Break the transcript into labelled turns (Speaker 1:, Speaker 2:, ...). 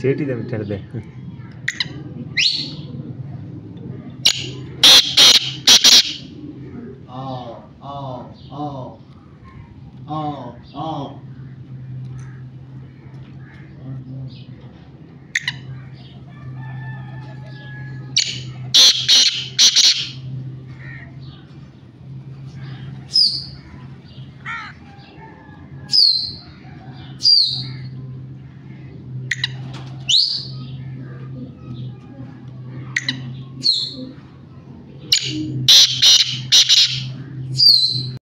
Speaker 1: ಸೇಟಿದೆ ಬಿಟ್ಟಿರದೆ
Speaker 2: Oh, oh, oh, oh, oh. you